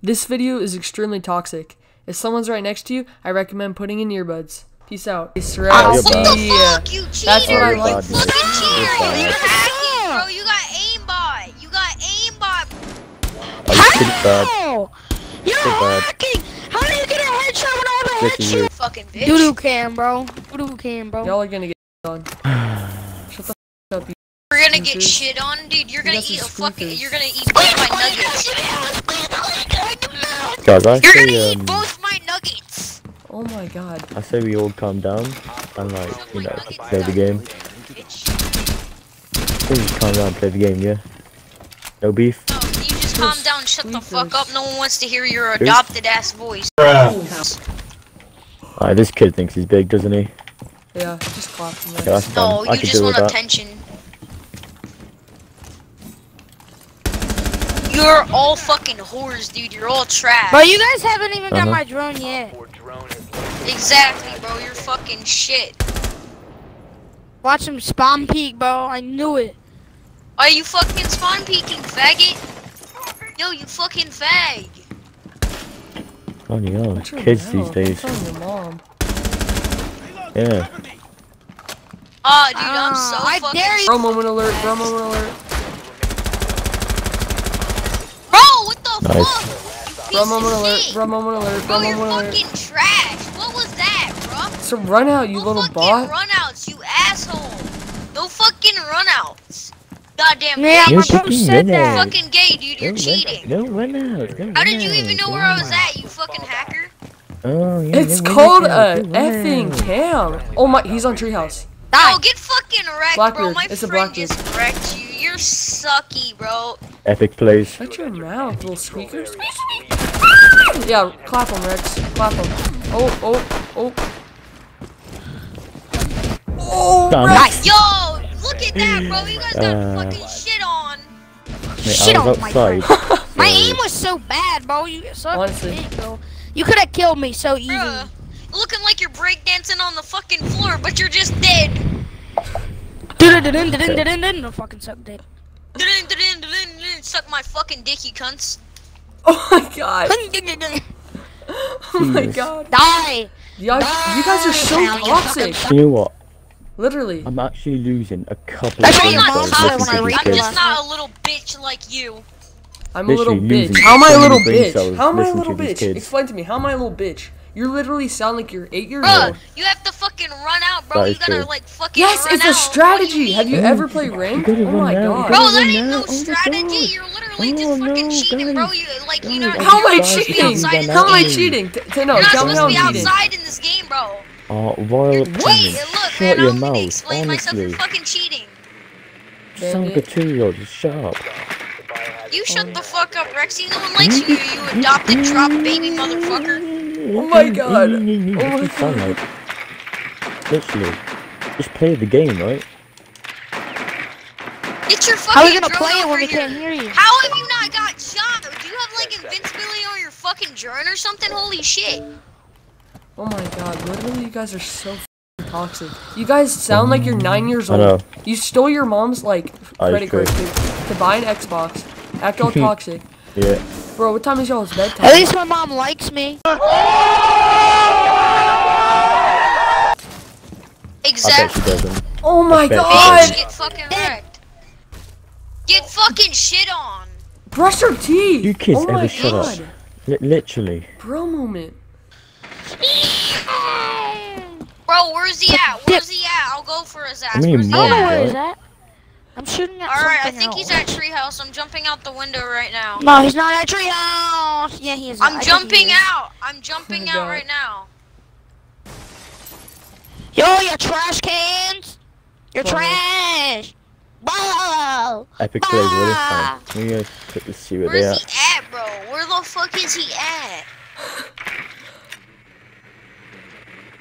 This video is extremely toxic. If someone's right next to you, I recommend putting in earbuds. Peace out. Peace Oh, what the fuck, you cheater! That's what I you fucking cheater! You're You're hacking, bro. You got aimbot. You got aimbot. Are you pretty? How? You're hacking! How do you get a headshot when I have a This is you. headshot? Fucking bitch. Doodoo cam, bro. Doodoo cam, bro. Y'all are gonna get on. Shut the f up. You. You're gonna get shit on, dude. You're gonna eat a fucking. You're gonna eat both my nuggets. Guys, I You're gonna say, eat um, both my nuggets. Oh my god. I say we all calm down and like, you know, play the game. Please calm down, play the game, yeah? No beef? No, you just calm down. Shut the fuck up. No one wants to hear your adopted ass voice. Alright, this kid thinks he's big, doesn't he? Yeah, just clap him. Yeah. No, you could just deal with want that. attention. You're all fucking whores, dude. You're all trash. Bro, you guys haven't even got Uh-huh. my drone yet. Exactly, bro. You're fucking shit. Watch him spawn peek, bro. I knew it. Are you fucking spawn peeking, faggot? Yo, you fucking fag. Oh, you know, kids mouth? these days. I'm telling your mom. Yeah. Ah, dude, I'm Ah, so I fucking. dare you- Bro moment alert, bro moment alert. Bro, what the Nice. fuck? You Bro piece moment of alert, shit. bro moment alert, Bro, bro you're moment alert. fucking trash. What was that, bro? So run out, you no little fucking bot. runouts, you asshole. No fucking runouts. Goddamn Yeah, bitch. You my bro fucking said minute. that. fucking gay, dude. You're Don't cheating. Run, don't run out. Don't How run did you even know out, where I was don't at, you fucking hacker? Oh, yeah, It's yeah, run called out, a run effing out. cam. Oh my, he's on treehouse. Die. Oh, get fucking wrecked, Blackbeard, bro. My it's a friend Blackbeard. just wrecked you. You're sucky, bro. Epic plays. Shut your mouth, little squeakers. Yeah, clap him, Rex. Clap him. Oh, oh, oh. Oh, Done. Rex. Yo, look at that, bro. You guys got Uh, fucking shit on. Mate, Shit I was on my outside. My so- aim was so bad, bro. You suck Honestly. dick, bro. You could have killed me so easy. Bruh. Looking like you're breakdancing on the fucking floor, but you're just dead. No fucking suck dick. Suck my fucking dick, you cunts. Oh my god. Oh my god. Y'all, you guys are so toxic. You know what? Literally. I'm actually losing a couple That's of what games your by mom said listening when I to read I'm just not a little bitch like you. I'm a little bitch. How am I a little bitch? How am I a little bitch? Explain to me. How am I a little bitch? You literally sound like you're eight years old. you have fucking run out, bro. That You is gotta true. like fucking Yes, run it's a strategy. What do Have you ever played Ring? gotta Oh my run out, god. Bro, that ain't no out. Oh my strategy. You're literally Oh, just fucking no, cheating, bro. You like you know. Oh, How am I you're supposed to be cheating? outside in How am I this cheating? T- t- no, You're not supposed to be I'm cheating. outside in this game, bro. Uh, oh, royal Wait, look, Shut man. I your don't need to mouth, explain myself. You're honestly. fucking cheating. Some Bandit. material, just shut up. You shut the fuck up, Rexy. No one likes you. You adopted drop baby motherfucker. Oh my God. Oh my my god. Literally. Just play the game, right? Get your fucking How are we gonna play it when we here. can't hear you? How have you not got shot? Do you have like invincibility on your fucking drone or something? Holy shit. Oh my god, literally you guys are so f***ing toxic. You guys sound like you're nine years I old. know. You stole your mom's like credit card to, to buy an Xbox. Act all toxic. Yeah. Bro, what time is y'all's At least my mom likes me. Oh! Bet she Exactly. doesn't. Oh my god! Bitch, get fucking wrecked. Get fucking shit on. Brush your teeth! You kids oh my ever shut god. up? Li- literally. Bro moment. Bro, where's he at? Where's he at? I'll go for his ass. I mean, Where's he I know at? where what? he's at. I'm shooting at Alright, I something think he's else. at treehouse. I'm jumping out the window right now. No, he's not at treehouse. Yeah, he is. I I'm think he jumping is. out. I'm jumping Oh out right now. Yo, you trash cans. You're Sorry. trash. Whoa. Epic plays, what is Ah. fine. Let me go quickly see where they Where's he at, bro? Where the fuck is he at?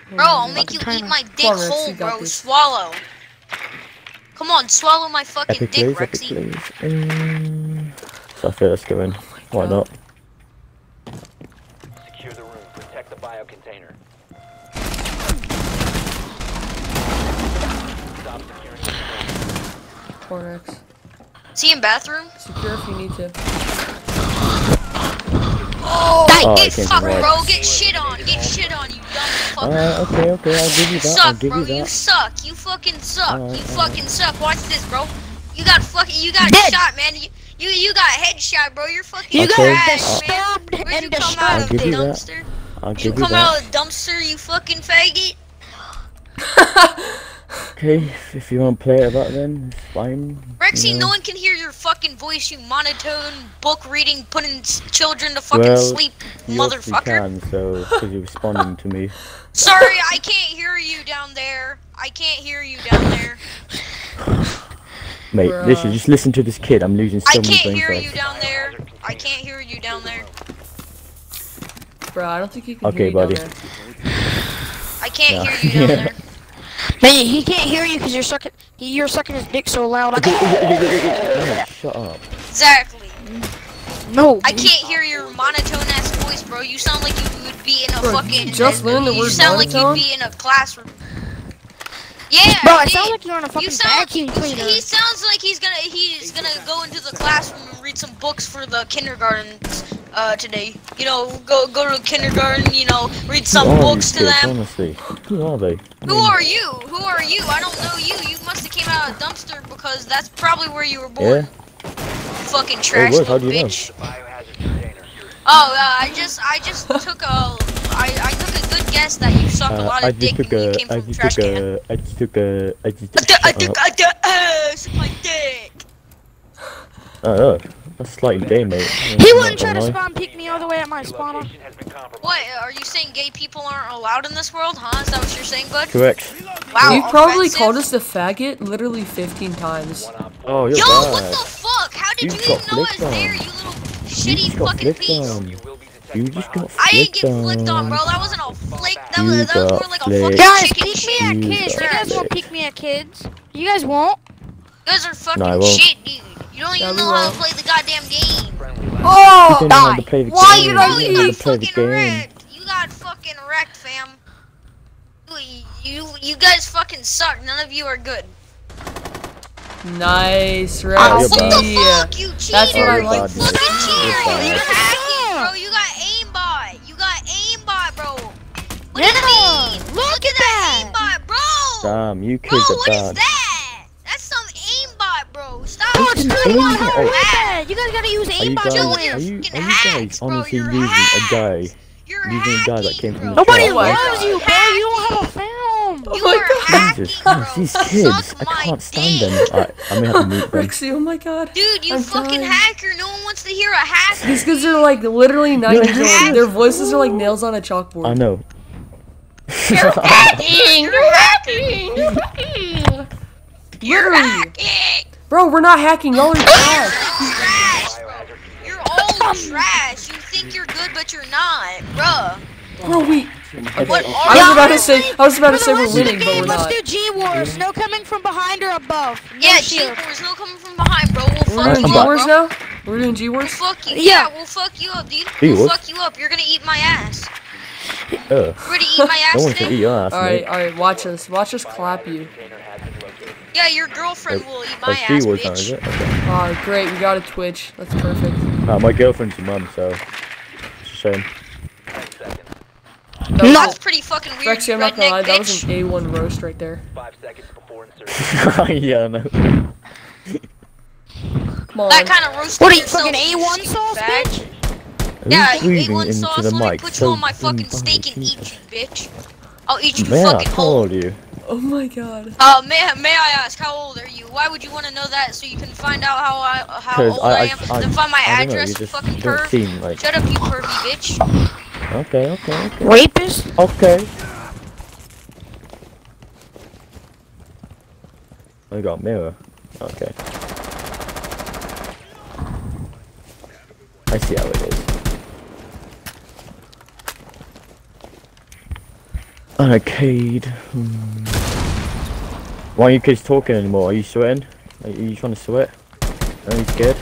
Bro, I'll make you eat my dick Come whole, bro. this. Swallow. Come on, swallow my fucking Epic dick, plays, epic plays. Um, so I feel let's go in. Why God. not? Room. Tornex. Is he in bathroom? Secure if you need to. Nice. Oh, Get fucked, bro. Get shit on. Get shit on, you dumb fucker. Alright, okay, okay, I'll give you You that. I'll suck, give bro. you You suck. You fucking suck. Alright, you alright. fucking suck. Watch this, bro. You got fucking. You got Dead. shot, man. You, you you got headshot, bro. You're fucking You Okay. got trash, man. Where'd you and come out of I'll the give you that. dumpster? I'll You give you come that. out of the dumpster, you fucking faggot. Okay, if- if you want to play it about then, it's fine. Rexy, you know. no one can hear your fucking voice, you monotone book reading, putting children to fucking Well, sleep, You obviously motherfucker. can, so, because you're responding to me. Sorry, I can't hear you down there. I can't hear you down there. Mate, Bruh. listen, just listen to this kid. I'm losing so I many can't hear you down there. I can't hear you down there. Bro, I don't think you can Okay, hear you down buddy. I can't Yeah. hear you down there. Man, he can't hear you because you're sucking. You're sucking his dick so loud. I Oh, shut up. Exactly. no. I can't hear your monotone ass voice, bro. You sound like you would be in a Bro, fucking. you just learned the you word sound like you'd be in a classroom. Yeah, Bro, it dude, sounds like you're on a you fucking sound, vacuum cleaner. He sounds like he's gonna he's gonna go into the classroom and read some books for the kindergarten uh, today. You know, go go to kindergarten. You know, read some Who books these to kids, them. honestly? Who are they? Who are you? Who are you? I don't know you. You must have came out of a dumpster because that's probably where you were born. Yeah? Fucking trash was, how do you bitch. Container. Oh, uh, I just, I just took a, I, I took a good guess that you sucked a Uh, lot I of just dick took when you a, came I from a just trash took can. a, I just took a, I just I took, I shut took, up. I took, uh, suck my dick. Oh, oh, that's slightly gay, mate. He wouldn't try to spawn peek me all the way at my spawner. Location has been compromised. What? Are you saying gay people aren't allowed in this world, huh? Is that what you're saying, bud? Correct. Wow. you probably offensive. called us a faggot literally 15 times. One op four. Oh, you're Yo, bad. what the fuck? How did You you, even know I was there, you little You shitty just fucking piece? on. You will be detected You just got I didn't flicked get flicked on, bro. That wasn't a flick. That was, that was more like a fucking. Guys, chicken peek me shit. at You kids. You guys won't peek me at kids. You guys won't. You guys are fucking No, shit, dude. Oh, you don't even know how to play the goddamn game. friendly Oh! You don't know how to play the Why game. you you don't Bro, you don't know how got to play the fucking game. wrecked. You got fucking wrecked, fam. You, you, you guys fucking suck. None of you are good. Nice, Oh, what the fuck, you cheater? That's what I you're like. bad, You fucking cheater. You're You're hacking, bro. You got aimbot. You got aimbot, bro. Look Yeah, at me. look at that that. aimbot, bro. Damn, you Bro, kids are what is that? That's some aimbot, bro. Stop. Oh, it's Fucking pretty aimbot. how Oh. is that? You guys gotta use Are you aimbot guys, Joe, to are you're you, are you guys hacks, bro. honestly You're losing a guy? You're Using a guy that came from bro. the Nobody trap? loves you, bro. You don't have a film. You my are hacking, Jesus bro. Christ, these kids, I can't stand them. Alright, I'm gonna have to mute them. Rexy, oh my god. Dude, you I'm fucking dying. hacker. No one wants to hear a hacker. These kids are like literally nine You're years old. Their voices are like nails on a chalkboard. I know. You're hacking. You're hacking. You're Literally. hacking. Bro, we're not hacking. Y'all are trash. Trash, bro. You're all trash. You think you're good, but you're not, bruh. Bro, we. What I was about to say. I was about to say we're rest of the winning, but game, we're let's not. do G Wars. No coming from behind or above. No Yeah, shield. G-Wars, no coming from behind, bro. We'll We're fuck doing you G Wars bro. now. We're doing G We'll Wars. fuck you. Yeah. Yeah, we'll fuck you up, dude. G-Wars? We'll fuck you up. You're gonna eat my ass. Ugh. gonna eat my No ass one can eat today? your ass, All right, mate. all right. Watch us. Watch us clap you. container has been located. Yeah, your girlfriend will eat my ass, G was now, is bitch. it? Okay. Oh, great. We got a Twitch. That's perfect. Uh, my girlfriend's your mum, so it's a shame. Ten seconds. That was That's pretty fucking weird, Rexy, you I'm not gonna lie. redneck That was an A1 roast right there. Five seconds before insertion. yeah, I know. Come on. That kind of roasted What are you, yourself, fucking you A1 stupid sauce, bitch? Yeah, Who's you breathing A1 sauce. the Let me mic put you so on my fucking fucking steak and eat you, bitch. I'll eat you Man, I fucking whole. told you. Oh my god. Uh, may, may I ask, how old are you? Why would you want to know that so you can find out how I how old I, I, I, am? I, then find my I don't know, address, you you just fucking you perv. seem like. Shut up, you pervy bitch. Okay, okay, okay. Rapist? Okay. I got Mira. Okay. I see how it is. Arcade. Hmm. Why aren't you kids talking anymore? Are you sweating? Are you trying to sweat? Are you scared?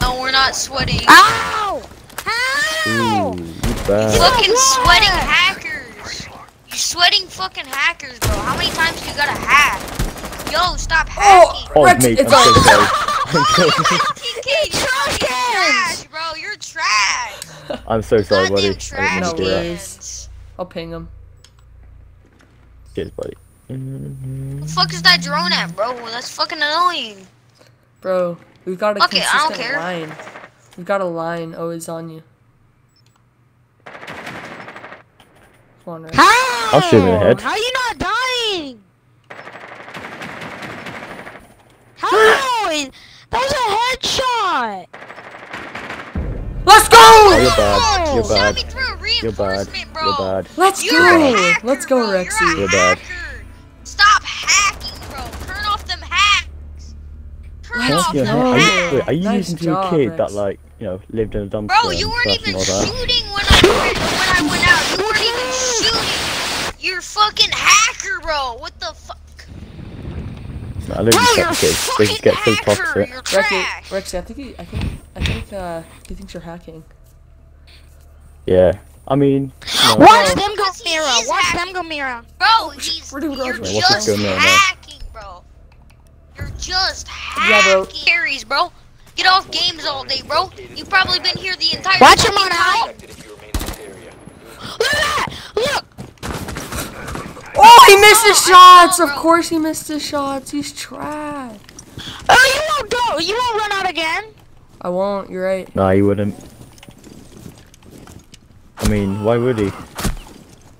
No, we're not sweating. Ow! Ooh, Ow! you bad. fucking sweating hackers. You sweating fucking hackers, bro. How many times do you gotta hack? Yo, stop hacking. Oh, Rex, mate, it's so all- I'm so TK, you're fucking trash, bro. You're trash. I'm so sorry, buddy. I Goddamn didn't trash mean to do that. I'll ping him. Cheers, buddy. Mm-hmm. The fuck is that drone at, bro? That's fucking annoying. Bro, we've got a Fuck it, I don't consistent care. line. We've got a line always on you. Come on, Rex. How? I'll shoot him in the head. How are you not dying? How? that was a headshot. Let's go! You're bad. You're Send bad. Me through a You're bad. bro. You're bad. Let's You're go! hacker, Let's go, bro. You're Rexy. a You're bad. Stop hacking, bro. Turn off them hacks. Turn Let's off Yeah, them go. are you, hacks. wait, are you Nice using to job, a kid Rex. that like you know lived in a dumpster? Bro, you weren't even shooting when I went, when I went out. You weren't even shooting. You're fucking hacker, bro. What the fuck? No, I live Bro, in you're a kids. They fucking just get so hacker. toxic. You're Rexy, trash. Rexy, I think he, I think, I think, uh, he thinks you're hacking. Yeah. I mean, no. Watch them go Because he Mira. is Watch hacking. them go Mira. Bro, he's We're doing you're graduate. Just going on now? hacking, bro. You're just hacking Yeah, bro. hacking carries, bro. Get off games all day, bro. You've probably been here the entire Watch him fucking on out. time. Detected if you remain in. Look at that. Look. Oh, he missed his shots! Of course he missed his shots. He's trash. Oh, you won't go. You won't run out again. I won't, you're right. Nah, you wouldn't. I mean, why would he?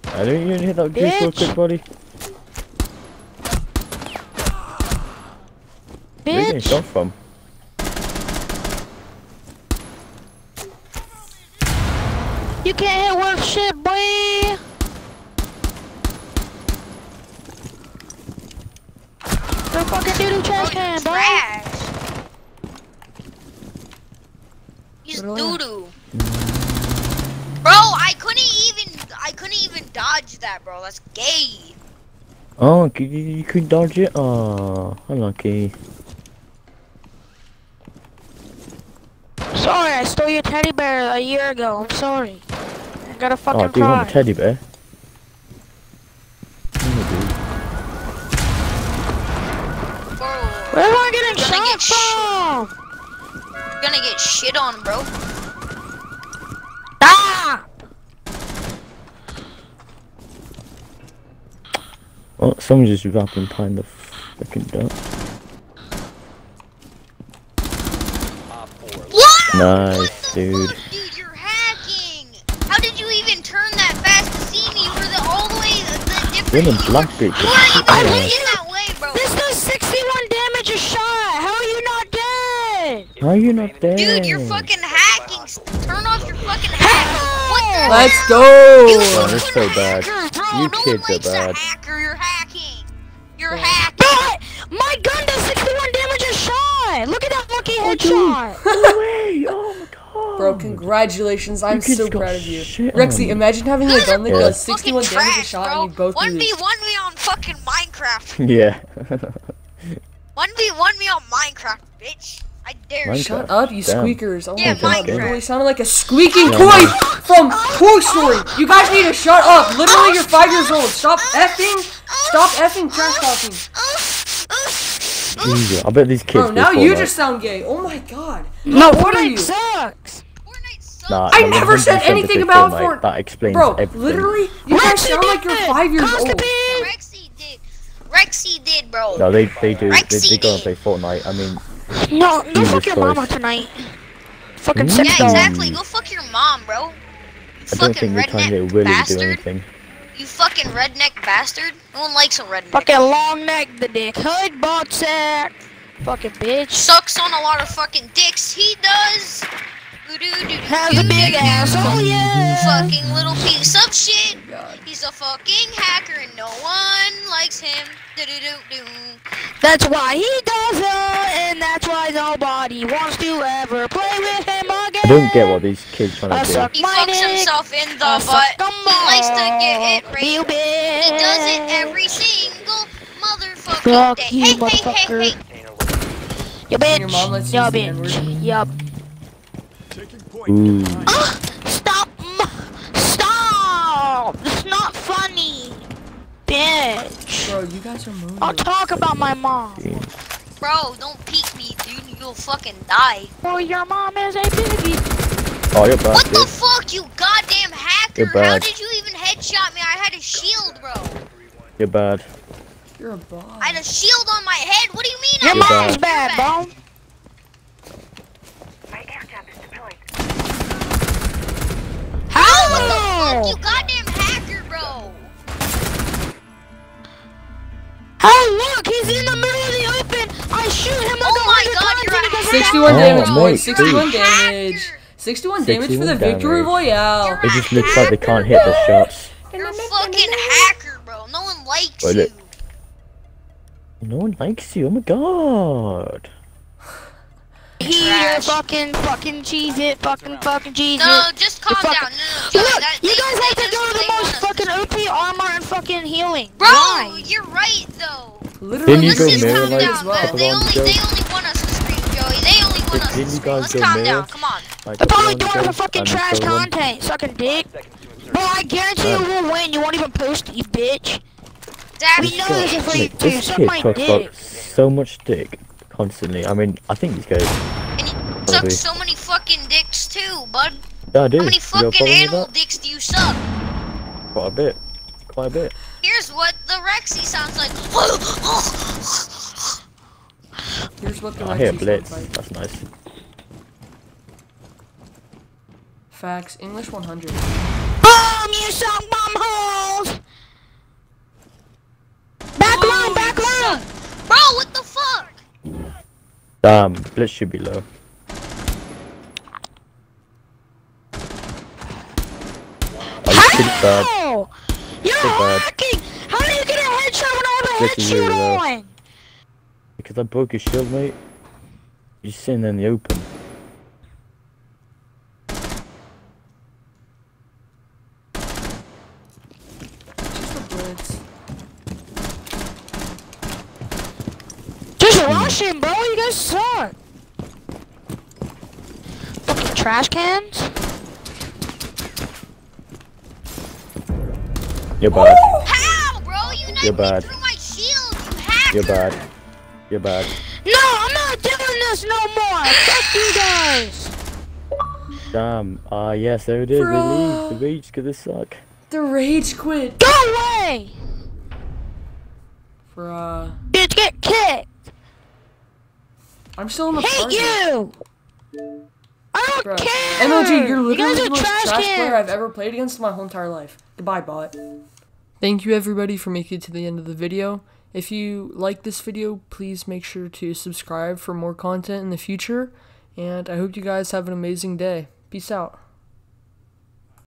I didn't even hit that juice real Bitch. quick, buddy. Where are you getting shot from? You can't hit worth shit, boy. They're fucking doo-doo trash can, boy. He's What doo doo. Bro, I couldn't even, I couldn't even dodge that, bro. That's gay. Oh, you, you couldn't dodge it? Oh, unlucky. Sorry, I stole your teddy bear a year ago. I'm sorry. I gotta fucking Oh, do you want cry. the teddy bear? Where am I getting shot get sh- from? you're gonna get shit on, bro. Ah! dude. Oh, someone's just wrapping behind the fucking duck. Op 4. What? Nice, what the dude. Fuck, dude, you're hacking. How did you even turn that fast to see me? You were the all the way the, the different. You're in you black were- bit. You weren't even looking that way, bro. This does 61 damage a shot. How are you not dead? How are you not dead? Dude, you're fucking hacking. Turn off your fucking hack. What the Let's hell? go! You Oh, so bad. hackers, bro. You no kids one are likes bad. Headshot. No way! Oh my god! Bro, congratulations. I'm so proud of you. shit Rexy, imagine having a guys gun that are does Fucking 61 damage a shot bro. and you both One lose. v one me on fucking Minecraft. Yeah. One v one me on Minecraft, bitch. I dare you. Minecraft. Shut up, you Damn. squeakers. Oh Yeah, my god, Minecraft. literally sounded like a squeaking toy Minecraft. from Toy Story. You guys need to shut up. Literally, you're five years old. Stop effing. Stop effing trash talking. Jesus, I bet these kids. Bro, play now you just sound gay. Oh my god. no, How old are Fortnite you? sucks. Fortnite sucks. Nah, I I'm never said anything about Fortnite. Fort- That explains Bro, everything. literally, you guys sound like you're five years old. Constipate. Rexy did. Rexy did, bro. No, they they do. They, Rexy they go and did. play Fortnite. I mean, No, go Jesus fuck your Christ. mama tonight. Fucking Hmm? sex yeah, exactly. Go fuck your mom, bro. You I fucking don't think they're trying to redneck really do anything. You fucking redneck bastard. No one likes a redneck. Fucking long neck, the dick. Hood, ball sack. Fucking bitch. Sucks on a lot of fucking dicks. He does. Has a big ass. Oh yeah. Fucking little piece of shit. Oh, God. He's a fucking hacker and no one likes him. That's why he does it, and that's why nobody wants to ever play with him again. I don't get what these kids trying to do. He fucks himself in the I butt. suck 'em He likes to get it all. raped. You. He does it every single motherfucking Fuck day. you, hey, hey, motherfucker. hey, hey. Container located. You bitch. Your mom lets you you use the bitch. Yup. Ooh. Ah, stop. Stop. It's not funny. Bitch. Bro, you guys are moving. I'll talk about my mom. Bro, don't peek me, dude. You'll fucking die. Well, your mom is a piggy. Oh, you're bad, What the fuck, you goddamn hacker? You're How did you even headshot me? I had a shield, bro. You're bad. You're a bot. I had a shield on my head. What do you mean? Your I You're mom's bad. bad, bro. 61 Oh, damage, mate, boys. 61 dude. damage. 61 damage for the 61 victory royale. It just looks like they can't hit the shots. You're a fucking hacker, bro. No one likes Wait, you. look. No one likes you. Oh my god. He Trash. fucking fucking cheese it, fucking fucking cheese No, just calm fucking- down. No, no, no. Look, that, you they- guys they have to go to the most want us- fucking OP armor and fucking healing. Bro, Why? you're right though. Literally, Didn't you Let's go just calm down. as well. They only, they only want us Didn't you guys Let's go calm mirror? down. Come on. Like, They're probably doing it for fucking trash content, sucking dick. Seconds. Bro, I guarantee you will win. You won't even post it, you bitch. Dad, We know this is for you Mate, too. this Suck kid my dick. about so much dick constantly. I mean, I think he's good. and you suck Probably. so many fucking dicks too, bud. Yeah, I do. How many You fucking animal dicks do you suck? Quite a bit. Quite a bit. Here's what the Rexy sounds like. Here's what the I hear Rexy blitz. like. That's nice. Facts. English 100. Boom! You suck bum holes! Back room, back room! Bro, what the fuck? Damn, blitz should be low. Oh, you pretty bad. How? You're So bad. hacking! How do you get a headshot when I have a This really on? Because I broke your shield, mate. You're sitting in the open. Just a blitz. Just rush him, bro. You guys suck. Fucking trash cans. You're bad. How, bro? You You're bad. my shield, you You're bad. You're bad. No, I'm not doing this no more. Fuck you guys. Damn. Ah, yes, there it is. They Bro. leave. The rage cause they suck. The rage quit. Go away. Bruh. Bitch, get kicked. I'm still in the Hate target. you. I don't Bruh. care. MLG, you're You literally guys the are most trash trash player I've ever played against in my whole entire life. Goodbye, bot. Thank you everybody for making it to the end of the video. If you like this video, please make sure to subscribe for more content in the future. And I hope you guys have an amazing day. Peace out.